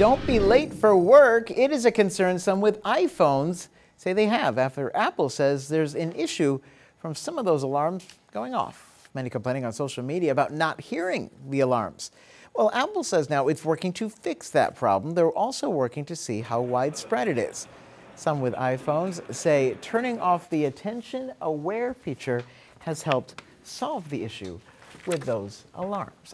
Don't be late for work. It is a concern some with iPhones say they have after Apple says there's an issue from some of those alarms going off. Many complaining on social media about not hearing the alarms. Well, Apple says now it's working to fix that problem. They're also working to see how widespread it is. Some with iPhones say turning off the attention aware feature has helped solve the issue with those alarms.